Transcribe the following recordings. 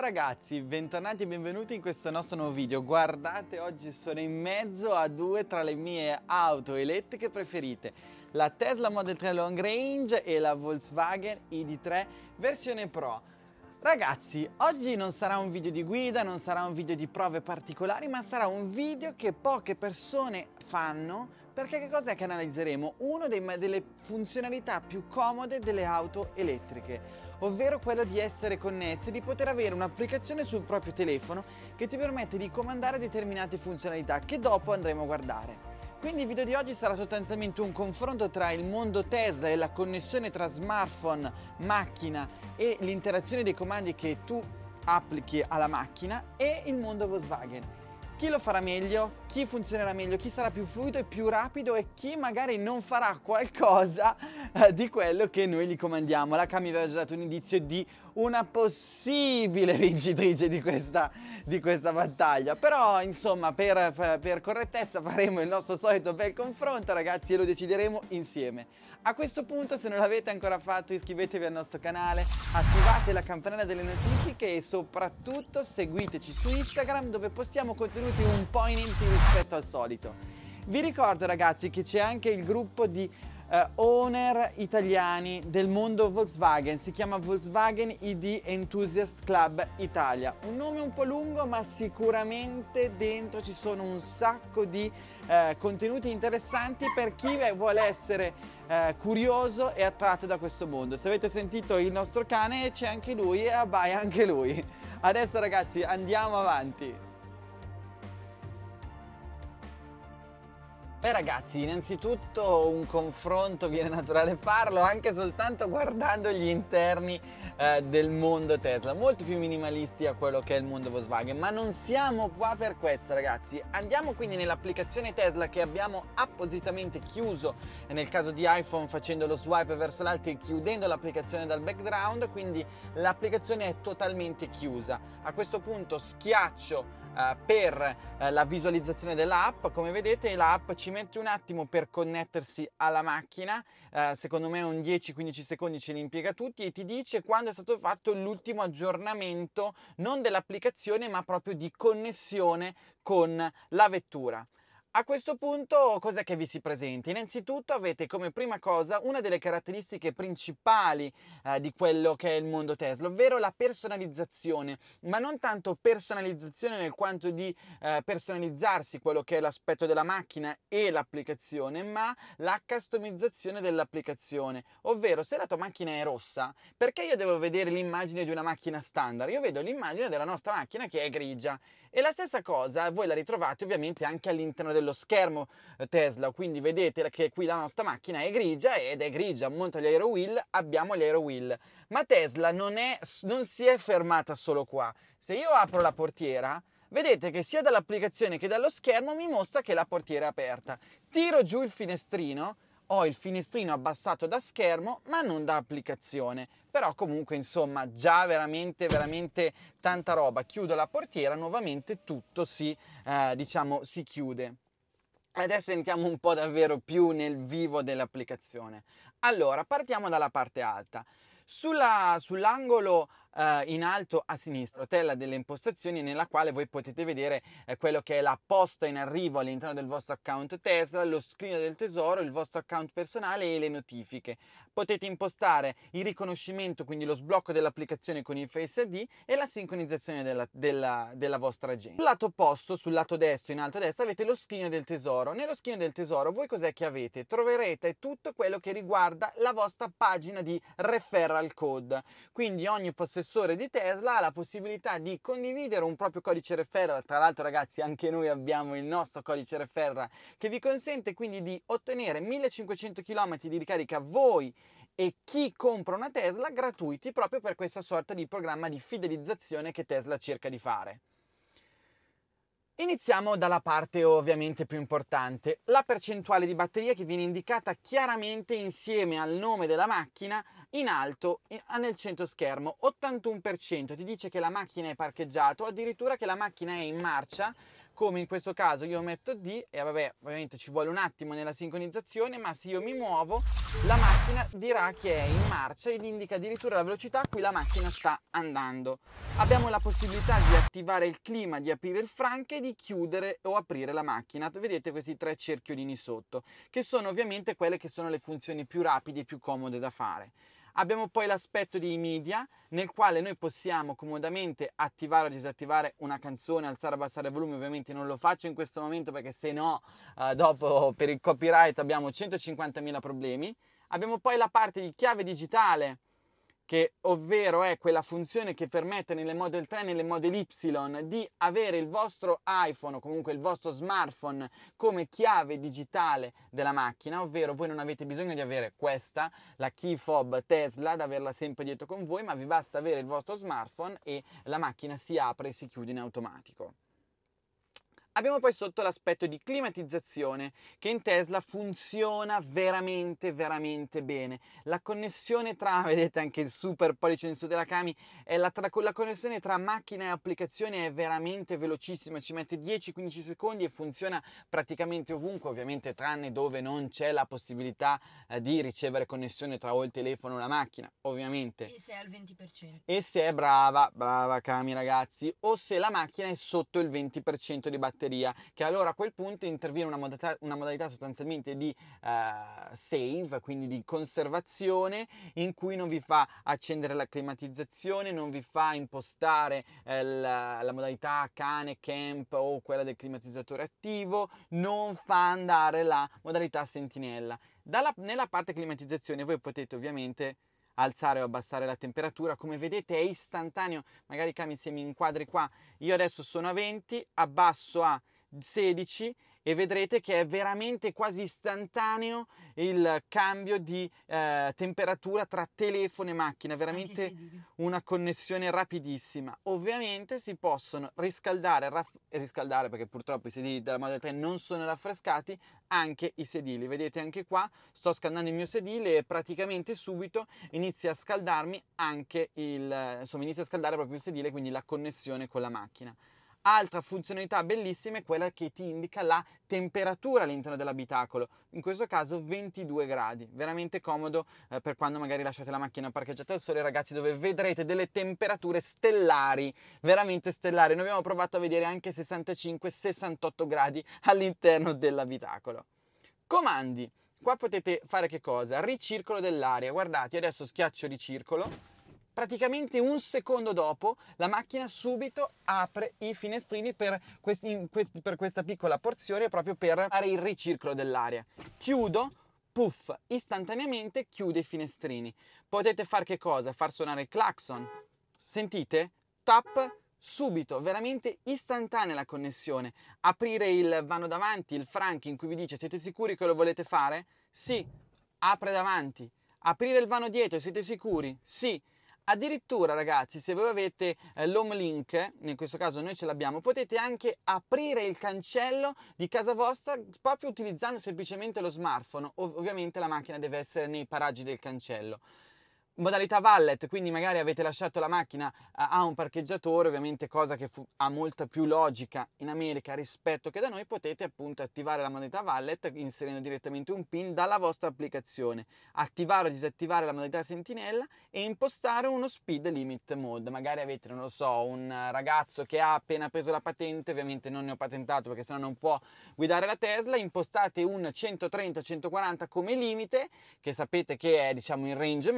ragazzi, bentornati e benvenuti in questo nostro nuovo video. Guardate, oggi sono in mezzo a due tra le mie auto elettriche preferite, la Tesla Model 3 Long Range e la Volkswagen ID3 versione Pro. Ragazzi, oggi non sarà un video di guida, non sarà un video di prove particolari, ma sarà un video che poche persone fanno perché che cos'è che analizzeremo? Una delle funzionalità più comode delle auto elettriche ovvero quello di essere connessi e di poter avere un'applicazione sul proprio telefono che ti permette di comandare determinate funzionalità che dopo andremo a guardare. Quindi il video di oggi sarà sostanzialmente un confronto tra il mondo Tesla e la connessione tra smartphone, macchina e l'interazione dei comandi che tu applichi alla macchina e il mondo Volkswagen chi lo farà meglio, chi funzionerà meglio, chi sarà più fluido e più rapido? E chi magari non farà qualcosa eh, di quello che noi gli comandiamo. La Cami aveva già dato un indizio di una possibile vincitrice di questa, di questa battaglia, però insomma per, per correttezza faremo il nostro solito bel confronto ragazzi e lo decideremo insieme. A questo punto se non l'avete ancora fatto iscrivetevi al nostro canale, attivate la campanella delle notifiche e soprattutto seguiteci su Instagram dove postiamo contenuti un po' inediti rispetto al solito. Vi ricordo ragazzi che c'è anche il gruppo di uh, owner italiani del mondo Volkswagen, si chiama Volkswagen ID Enthusiast Club Italia. Un nome un po' lungo ma sicuramente dentro ci sono un sacco di uh, contenuti interessanti per chi vuole essere uh, curioso e attratto da questo mondo. Se avete sentito il nostro cane c'è anche lui e abbaia anche lui. Adesso ragazzi andiamo avanti. Beh ragazzi, innanzitutto un confronto viene naturale farlo anche soltanto guardando gli interni eh, del mondo Tesla, molto più minimalisti a quello che è il mondo Volkswagen, ma non siamo qua per questo ragazzi. Andiamo quindi nell'applicazione Tesla che abbiamo appositamente chiuso nel caso di iPhone facendo lo swipe verso l'alto e chiudendo l'applicazione dal background, quindi l'applicazione è totalmente chiusa. A questo punto schiaccio uh, per uh, la visualizzazione dell'app. Come vedete l'app ci mette un attimo per connettersi alla macchina, uh, secondo me un 10-15 secondi ce li impiega tutti e ti dice quando è stato fatto l'ultimo aggiornamento non dell'applicazione ma proprio di connessione con la vettura. A questo punto cos'è che vi si presenta? Innanzitutto avete come prima cosa una delle caratteristiche principali eh, di quello che è il mondo Tesla, ovvero la personalizzazione, ma non tanto personalizzazione nel quanto di eh, personalizzarsi quello che è l'aspetto della macchina e l'applicazione, ma la customizzazione dell'applicazione, ovvero se la tua macchina è rossa, perché io devo vedere l'immagine di una macchina standard? Io vedo l'immagine della nostra macchina che è grigia e la stessa cosa voi la ritrovate ovviamente anche all'interno dello schermo eh, Tesla, quindi vedete che qui la nostra macchina è grigia ed è grigia, monta gli aero wheel, abbiamo gli aero wheel. Ma Tesla non, è, non si è fermata solo qua. Se io apro la portiera, vedete che sia dall'applicazione che dallo schermo mi mostra che la portiera è aperta. Tiro giù il finestrino, ho il finestrino abbassato da schermo ma non da applicazione però comunque insomma già veramente veramente tanta roba chiudo la portiera nuovamente tutto si eh, diciamo si chiude Adesso entriamo un po' davvero più nel vivo dell'applicazione. Allora, partiamo dalla parte alta. Sulla, sull'angolo eh, in alto a sinistra, tela delle impostazioni nella quale voi potete vedere eh, quello che è la posta in arrivo all'interno del vostro account Tesla, lo screen del tesoro, il vostro account personale e le notifiche. Potete impostare il riconoscimento, quindi lo sblocco dell'applicazione con il Face ID e la sincronizzazione della, della, della vostra agenda. Sul lato opposto, sul lato destro, in alto a destra, avete lo screen del tesoro. Nello screen del tesoro voi cos'è che avete? Troverete tutto quello che riguarda la vostra pagina di referral code. Quindi ogni possessore possessore di Tesla ha la possibilità di condividere un proprio codice referral. Tra l'altro, ragazzi, anche noi abbiamo il nostro codice referral che vi consente quindi di ottenere 1500 km di ricarica voi e chi compra una Tesla gratuiti proprio per questa sorta di programma di fidelizzazione che Tesla cerca di fare. Iniziamo dalla parte ovviamente più importante, la percentuale di batteria che viene indicata chiaramente insieme al nome della macchina in alto nel centro schermo, 81% ti dice che la macchina è parcheggiata o addirittura che la macchina è in marcia come in questo caso io metto D e vabbè ovviamente ci vuole un attimo nella sincronizzazione ma se io mi muovo la macchina dirà che è in marcia ed indica addirittura la velocità a cui la macchina sta andando. Abbiamo la possibilità di attivare il clima, di aprire il franca e di chiudere o aprire la macchina. Vedete questi tre cerchiolini sotto che sono ovviamente quelle che sono le funzioni più rapide e più comode da fare. Abbiamo poi l'aspetto dei media nel quale noi possiamo comodamente attivare o disattivare una canzone, alzare o abbassare il volume, ovviamente non lo faccio in questo momento perché se no eh, dopo per il copyright abbiamo 150.000 problemi. Abbiamo poi la parte di chiave digitale che ovvero è quella funzione che permette nelle Model 3 e nelle Model Y di avere il vostro iPhone o comunque il vostro smartphone come chiave digitale della macchina, ovvero voi non avete bisogno di avere questa, la key fob Tesla, da averla sempre dietro con voi, ma vi basta avere il vostro smartphone e la macchina si apre e si chiude in automatico. Abbiamo poi sotto l'aspetto di climatizzazione che in Tesla funziona veramente veramente bene. La connessione tra, vedete anche il super pollice in su della Kami, è la, tra, la connessione tra macchina e applicazione è veramente velocissima, ci mette 10-15 secondi e funziona praticamente ovunque, ovviamente tranne dove non c'è la possibilità eh, di ricevere connessione tra o il telefono o la macchina, ovviamente. E se è al 20%. E se è brava, brava Kami ragazzi, o se la macchina è sotto il 20% di batteria batteria, che allora a quel punto interviene una modalità, una modalità sostanzialmente di uh, save, quindi di conservazione, in cui non vi fa accendere la climatizzazione, non vi fa impostare eh, la, la modalità cane, camp o quella del climatizzatore attivo, non fa andare la modalità sentinella. Dalla, nella parte climatizzazione voi potete ovviamente alzare o abbassare la temperatura. Come vedete è istantaneo, magari Cami se mi inquadri qua, io adesso sono a 20, abbasso a 16 e vedrete che è veramente quasi istantaneo il cambio di eh, temperatura tra telefono e macchina, veramente una connessione rapidissima. Ovviamente si possono riscaldare, raff- riscaldare perché purtroppo i sedili della Model 3 non sono raffrescati, anche i sedili. Vedete anche qua sto scaldando il mio sedile e praticamente subito inizia a scaldarmi anche il, insomma inizia a scaldare proprio il sedile, quindi la connessione con la macchina. Altra funzionalità bellissima è quella che ti indica la temperatura all'interno dell'abitacolo, in questo caso 22 gradi, veramente comodo eh, per quando magari lasciate la macchina parcheggiata al sole ragazzi dove vedrete delle temperature stellari, veramente stellari, noi abbiamo provato a vedere anche 65-68 gradi all'interno dell'abitacolo. Comandi, qua potete fare che cosa? Ricircolo dell'aria, guardate adesso schiaccio ricircolo praticamente un secondo dopo la macchina subito apre i finestrini per, questi, per questa piccola porzione proprio per fare il ricircolo dell'aria. Chiudo, puff, istantaneamente chiude i finestrini. Potete fare che cosa? Far suonare il clacson. Sentite? Tap, subito, veramente istantanea la connessione. Aprire il vano davanti, il frank in cui vi dice siete sicuri che lo volete fare? Sì, apre davanti. Aprire il vano dietro, siete sicuri? Sì, Addirittura ragazzi, se voi avete eh, l'home link, in questo caso noi ce l'abbiamo, potete anche aprire il cancello di casa vostra proprio utilizzando semplicemente lo smartphone. Ov- ovviamente la macchina deve essere nei paraggi del cancello modalità valet, quindi magari avete lasciato la macchina a un parcheggiatore, ovviamente cosa che fu, ha molta più logica in America rispetto che da noi, potete appunto attivare la modalità valet inserendo direttamente un pin dalla vostra applicazione, attivare o disattivare la modalità sentinella e impostare uno speed limit mode. Magari avete, non lo so, un ragazzo che ha appena preso la patente, ovviamente non ne ho patentato perché sennò non può guidare la Tesla, impostate un 130-140 come limite, che sapete che è diciamo il range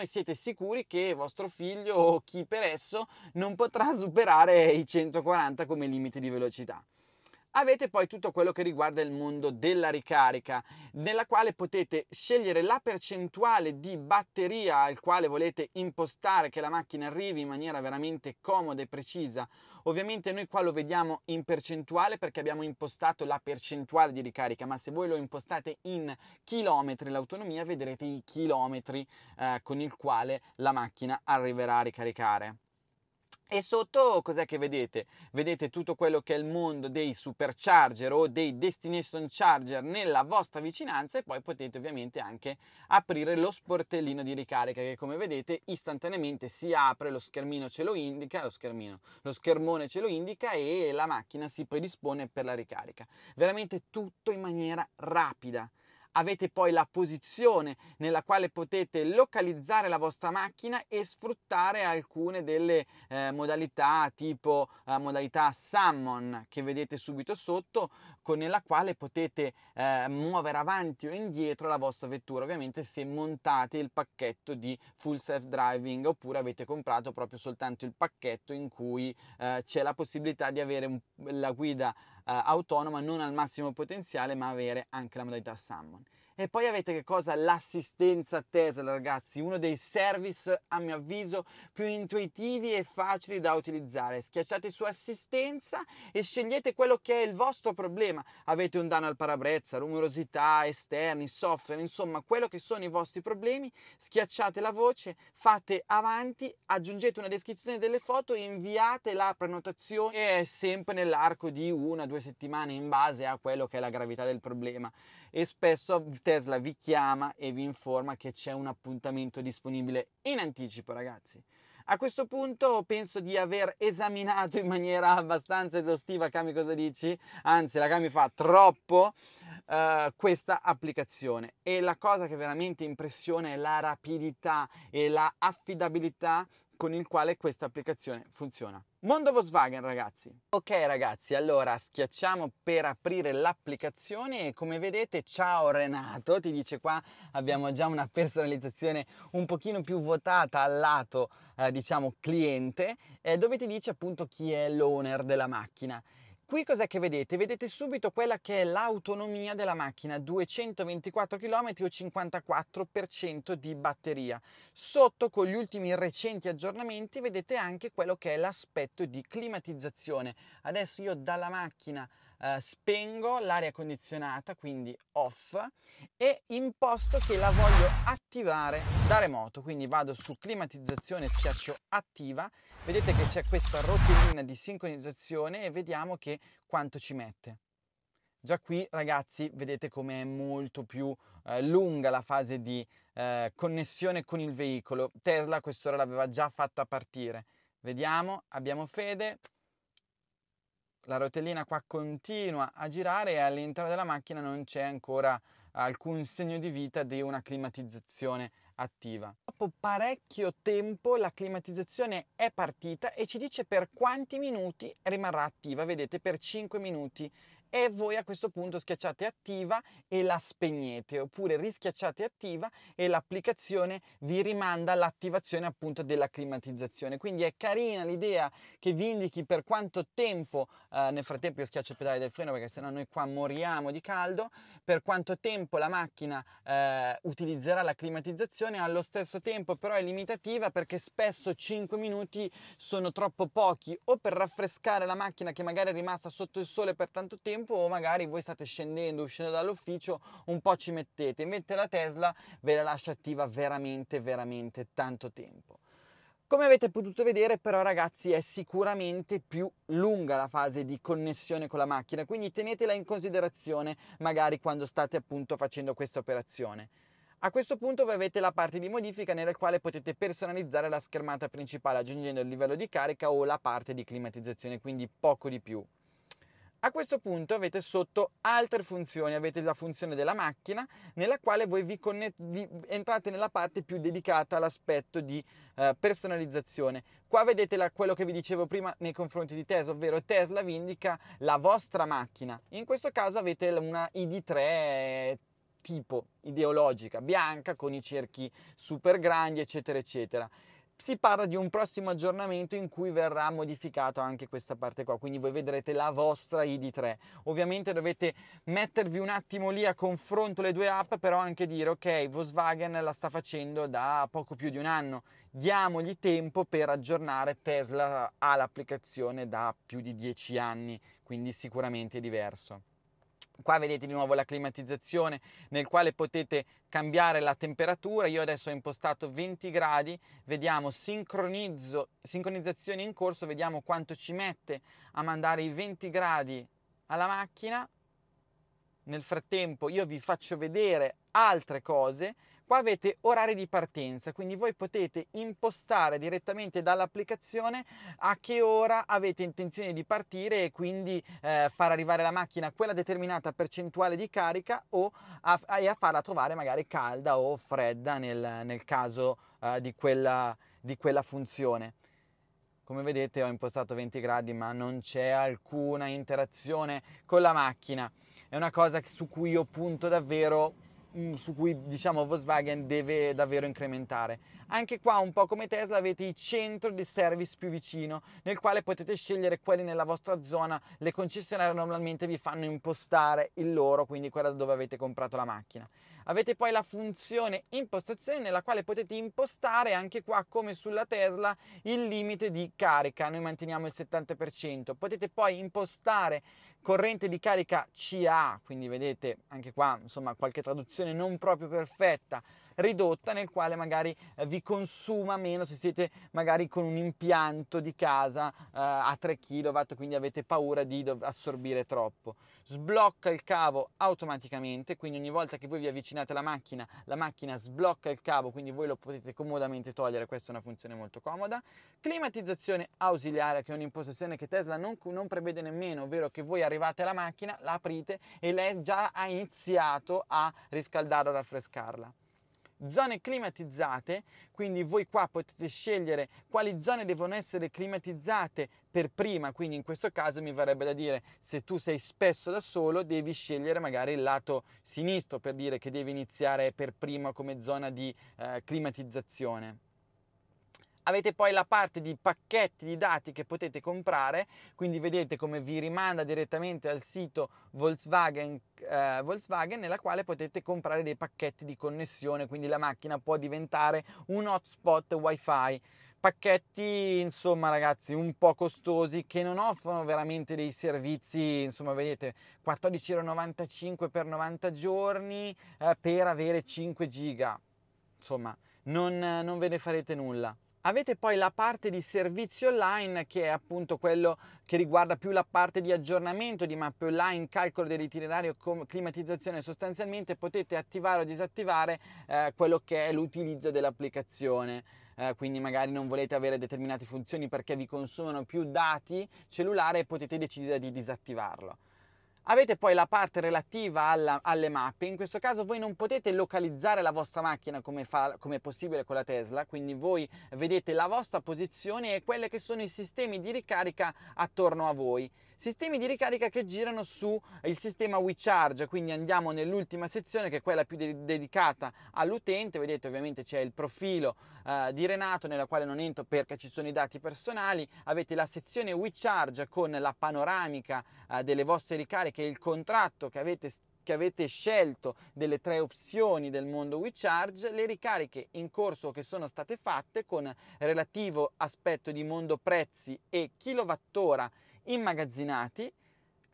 e siete sicuri che vostro figlio o chi per esso non potrà superare i 140 come limite di velocità. Avete poi tutto quello che riguarda il mondo della ricarica, nella quale potete scegliere la percentuale di batteria al quale volete impostare che la macchina arrivi in maniera veramente comoda e precisa. Ovviamente noi qua lo vediamo in percentuale perché abbiamo impostato la percentuale di ricarica, ma se voi lo impostate in chilometri l'autonomia vedrete i chilometri eh, con il quale la macchina arriverà a ricaricare. E sotto cos'è che vedete? Vedete tutto quello che è il mondo dei supercharger o dei destination charger nella vostra vicinanza e poi potete ovviamente anche aprire lo sportellino di ricarica che come vedete istantaneamente si apre, lo schermino ce lo indica, lo schermino, lo schermone ce lo indica e la macchina si predispone per la ricarica. Veramente tutto in maniera rapida avete poi la posizione nella quale potete localizzare la vostra macchina e sfruttare alcune delle eh, modalità tipo eh, modalità summon che vedete subito sotto con la quale potete eh, muovere avanti o indietro la vostra vettura ovviamente se montate il pacchetto di full self driving oppure avete comprato proprio soltanto il pacchetto in cui eh, c'è la possibilità di avere un, la guida autonoma non al massimo potenziale ma avere anche la modalità summon. E poi avete che cosa? L'assistenza Tesla, ragazzi, uno dei service a mio avviso più intuitivi e facili da utilizzare. Schiacciate su assistenza e scegliete quello che è il vostro problema. Avete un danno al parabrezza, rumorosità, esterni, software, insomma, quello che sono i vostri problemi, schiacciate la voce, fate avanti, aggiungete una descrizione delle foto e inviate la prenotazione sempre nell'arco di una o due settimane in base a quello che è la gravità del problema e spesso Tesla vi chiama e vi informa che c'è un appuntamento disponibile in anticipo ragazzi. A questo punto penso di aver esaminato in maniera abbastanza esaustiva, Cami cosa dici? Anzi, la Cami fa troppo uh, questa applicazione e la cosa che veramente impressiona è la rapidità e la affidabilità con il quale questa applicazione funziona. Mondo Volkswagen ragazzi. Ok ragazzi, allora schiacciamo per aprire l'applicazione e come vedete ciao Renato, ti dice qua abbiamo già una personalizzazione un pochino più votata al lato eh, diciamo cliente eh, dove ti dice appunto chi è l'owner della macchina Qui cos'è che vedete? Vedete subito quella che è l'autonomia della macchina, 224 km o 54% di batteria. Sotto con gli ultimi recenti aggiornamenti vedete anche quello che è l'aspetto di climatizzazione. Adesso io dalla macchina eh, spengo l'aria condizionata, quindi off, e imposto che la voglio attivare da remoto. Quindi vado su climatizzazione, schiaccio attiva, vedete che c'è questa rotellina di sincronizzazione e vediamo che quanto ci mette. Già qui ragazzi vedete come è molto più eh, lunga la fase di eh, connessione con il veicolo. Tesla a quest'ora l'aveva già fatta partire. Vediamo, abbiamo fede, la rotellina qua continua a girare e all'interno della macchina non c'è ancora alcun segno di vita di una climatizzazione attiva. Dopo parecchio tempo la climatizzazione è partita e ci dice per quanti minuti rimarrà attiva. Vedete, per 5 minuti e voi a questo punto schiacciate attiva e la spegnete oppure rischiacciate attiva e l'applicazione vi rimanda all'attivazione appunto della climatizzazione. Quindi è carina l'idea che vi indichi per quanto tempo eh, nel frattempo io schiaccio il pedale del freno perché sennò noi qua moriamo di caldo per quanto tempo la macchina eh, utilizzerà la climatizzazione allo stesso tempo però è limitativa perché spesso 5 minuti sono troppo pochi o per raffrescare la macchina che magari è rimasta sotto il sole per tanto tempo tempo magari voi state scendendo, uscendo dall'ufficio, un po' ci mettete, mentre la Tesla ve la lascia attiva veramente, veramente tanto tempo. Come avete potuto vedere però ragazzi è sicuramente più lunga la fase di connessione con la macchina, quindi tenetela in considerazione magari quando state appunto facendo questa operazione. A questo punto voi avete la parte di modifica nella quale potete personalizzare la schermata principale aggiungendo il livello di carica o la parte di climatizzazione, quindi poco di più. A questo punto avete sotto altre funzioni, avete la funzione della macchina nella quale voi vi, vi entrate nella parte più dedicata all'aspetto di eh, personalizzazione. Qua vedete la, quello che vi dicevo prima nei confronti di Tesla, ovvero Tesla vi indica la vostra macchina. In questo caso avete una ID3 tipo ideologica, bianca con i cerchi super grandi eccetera eccetera si parla di un prossimo aggiornamento in cui verrà modificato anche questa parte qua, quindi voi vedrete la vostra ID3. Ovviamente dovete mettervi un attimo lì a confronto le due app, però anche dire ok, Volkswagen la sta facendo da poco più di un anno, diamogli tempo per aggiornare Tesla all'applicazione da più di dieci anni, quindi sicuramente è diverso. Qua vedete di nuovo la climatizzazione nel quale potete cambiare la temperatura. Io adesso ho impostato 20 gradi, vediamo sincronizzazione in corso, vediamo quanto ci mette a mandare i 20 gradi alla macchina. Nel frattempo io vi faccio vedere altre cose Qua avete orari di partenza, quindi voi potete impostare direttamente dall'applicazione a che ora avete intenzione di partire e quindi eh, far arrivare la macchina a quella determinata percentuale di carica o a, a farla trovare magari calda o fredda nel, nel caso eh, di, quella, di quella funzione. Come vedete ho impostato 20 gradi ma non c'è alcuna interazione con la macchina. È una cosa su cui io punto davvero su cui diciamo Volkswagen deve davvero incrementare. Anche qua un po' come Tesla avete i centri di service più vicino nel quale potete scegliere quelli nella vostra zona, le concessionarie normalmente vi fanno impostare il loro, quindi quella dove avete comprato la macchina. Avete poi la funzione impostazione nella quale potete impostare anche qua come sulla Tesla il limite di carica, noi manteniamo il 70%, potete poi impostare corrente di carica CA, quindi vedete anche qua insomma qualche traduzione non proprio perfetta, ridotta nel quale magari eh, vi consuma meno se siete magari con un impianto di casa eh, a 3 kW, quindi avete paura di assorbire troppo. Sblocca il cavo automaticamente, quindi ogni volta che voi vi avvicinate alla macchina, la macchina sblocca il cavo, quindi voi lo potete comodamente togliere, questa è una funzione molto comoda. Climatizzazione ausiliare, che è un'impostazione che Tesla non, non prevede nemmeno, ovvero che voi arrivate alla macchina, la aprite e lei già ha iniziato a riscaldarla, a raffrescarla zone climatizzate, quindi voi qua potete scegliere quali zone devono essere climatizzate per prima, quindi in questo caso mi verrebbe da dire se tu sei spesso da solo devi scegliere magari il lato sinistro per dire che devi iniziare per prima come zona di eh, climatizzazione. Avete poi la parte di pacchetti di dati che potete comprare, quindi vedete come vi rimanda direttamente al sito Volkswagen, eh, Volkswagen nella quale potete comprare dei pacchetti di connessione, quindi la macchina può diventare un hotspot wifi. Pacchetti insomma ragazzi un po' costosi che non offrono veramente dei servizi insomma vedete 14,95 per 90 giorni eh, per avere 5 giga. Insomma non, non ve ne farete nulla Avete poi la parte di servizi online che è appunto quello che riguarda più la parte di aggiornamento di mappe online, calcolo dell'itinerario, climatizzazione, sostanzialmente potete attivare o disattivare eh, quello che è l'utilizzo dell'applicazione. Eh, quindi magari non volete avere determinate funzioni perché vi consumano più dati cellulare e potete decidere di disattivarlo. Avete poi la parte relativa alla, alle mappe, in questo caso voi non potete localizzare la vostra macchina come, fa, come è possibile con la Tesla, quindi voi vedete la vostra posizione e quelli che sono i sistemi di ricarica attorno a voi. Sistemi di ricarica che girano sul sistema WeCharge, quindi andiamo nell'ultima sezione che è quella più de- dedicata all'utente, vedete ovviamente c'è il profilo uh, di Renato nella quale non entro perché ci sono i dati personali, avete la sezione WeCharge con la panoramica uh, delle vostre ricariche, il contratto che avete che avete scelto delle tre opzioni del mondo WeCharge, le ricariche in corso che sono state fatte con relativo aspetto di mondo prezzi e kilowattora immagazzinati,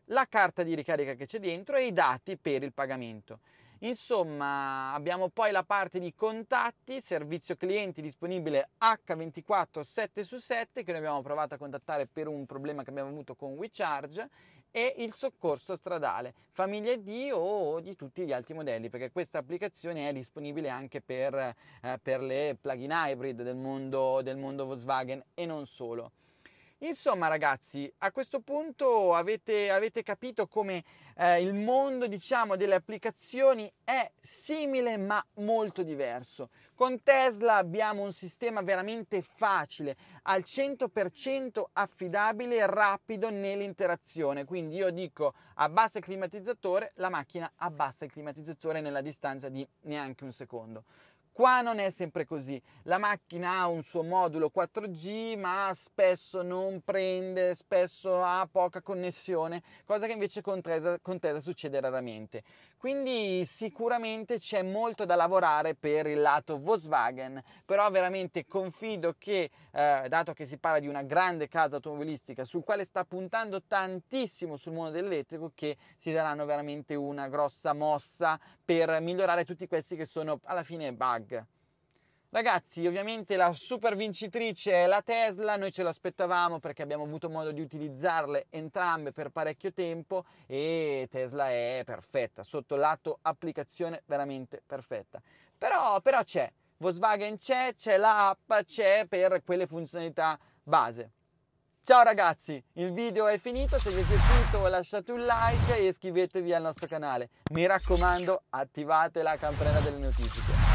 la carta di ricarica che c'è dentro e i dati per il pagamento. Insomma, abbiamo poi la parte di contatti, servizio clienti disponibile H24 7 su 7 che noi abbiamo provato a contattare per un problema che abbiamo avuto con WeCharge e il soccorso stradale, famiglia D o di tutti gli altri modelli, perché questa applicazione è disponibile anche per, eh, per le plug-in hybrid del mondo, del mondo Volkswagen e non solo. Insomma ragazzi, a questo punto avete, avete capito come eh, il mondo diciamo, delle applicazioni è simile ma molto diverso. Con Tesla abbiamo un sistema veramente facile, al 100% affidabile e rapido nell'interazione. Quindi io dico abbassa il climatizzatore, la macchina abbassa il climatizzatore nella distanza di neanche un secondo. Qua non è sempre così, la macchina ha un suo modulo 4G ma spesso non prende, spesso ha poca connessione, cosa che invece con Tesla, con Tesla succede raramente. Quindi sicuramente c'è molto da lavorare per il lato Volkswagen, però veramente confido che, eh, dato che si parla di una grande casa automobilistica sul quale sta puntando tantissimo sul mondo dell'elettrico, che si daranno veramente una grossa mossa per migliorare tutti questi che sono alla fine bug. Ragazzi, ovviamente la super vincitrice è la Tesla, noi ce l'aspettavamo perché abbiamo avuto modo di utilizzarle entrambe per parecchio tempo e Tesla è perfetta, sotto lato applicazione veramente perfetta. Però, però c'è, Volkswagen c'è, c'è l'app, c'è per quelle funzionalità base. Ciao ragazzi, il video è finito, se vi è piaciuto lasciate un like e iscrivetevi al nostro canale. Mi raccomando, attivate la campanella delle notifiche.